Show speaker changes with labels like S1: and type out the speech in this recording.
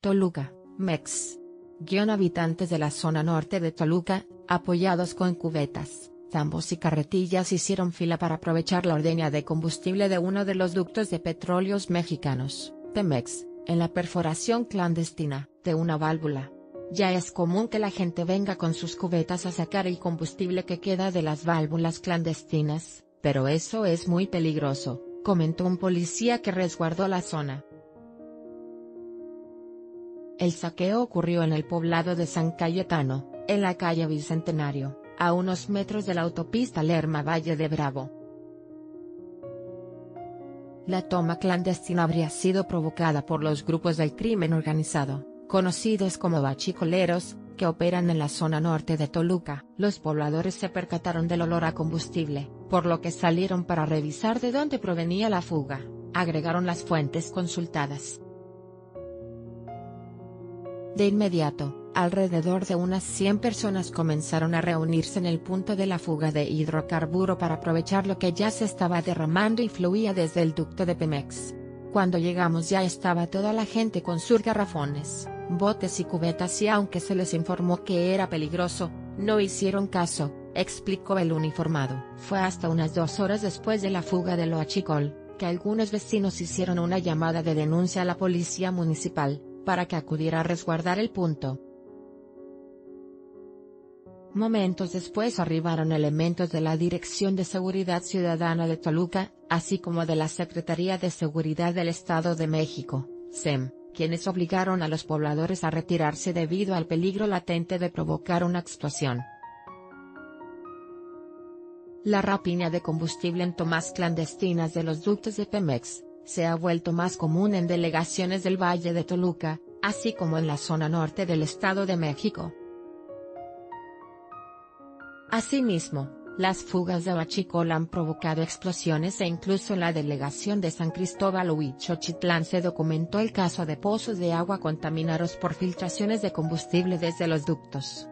S1: Toluca, Mex. Guión habitantes de la zona norte de Toluca, apoyados con cubetas, tambos y carretillas hicieron fila para aprovechar la ordeña de combustible de uno de los ductos de petróleos mexicanos, Pemex, en la perforación clandestina, de una válvula. Ya es común que la gente venga con sus cubetas a sacar el combustible que queda de las válvulas clandestinas, pero eso es muy peligroso, comentó un policía que resguardó la zona. El saqueo ocurrió en el poblado de San Cayetano, en la calle Bicentenario, a unos metros de la autopista Lerma Valle de Bravo. La toma clandestina habría sido provocada por los grupos del crimen organizado, conocidos como bachicoleros, que operan en la zona norte de Toluca. Los pobladores se percataron del olor a combustible, por lo que salieron para revisar de dónde provenía la fuga, agregaron las fuentes consultadas. De inmediato, alrededor de unas 100 personas comenzaron a reunirse en el punto de la fuga de hidrocarburo para aprovechar lo que ya se estaba derramando y fluía desde el ducto de Pemex. Cuando llegamos ya estaba toda la gente con sus garrafones, botes y cubetas y aunque se les informó que era peligroso, no hicieron caso, explicó el uniformado. Fue hasta unas dos horas después de la fuga de Loachicol, que algunos vecinos hicieron una llamada de denuncia a la policía municipal, para que acudiera a resguardar el punto. Momentos después arribaron elementos de la Dirección de Seguridad Ciudadana de Toluca, así como de la Secretaría de Seguridad del Estado de México, SEM, quienes obligaron a los pobladores a retirarse debido al peligro latente de provocar una explosión. La rapiña de combustible en tomas clandestinas de los ductos de Pemex, se ha vuelto más común en delegaciones del Valle de Toluca, así como en la zona norte del Estado de México. Asimismo, las fugas de Huachicol han provocado explosiones e incluso en la delegación de San Cristóbal Huichochitlán se documentó el caso de pozos de agua contaminados por filtraciones de combustible desde los ductos.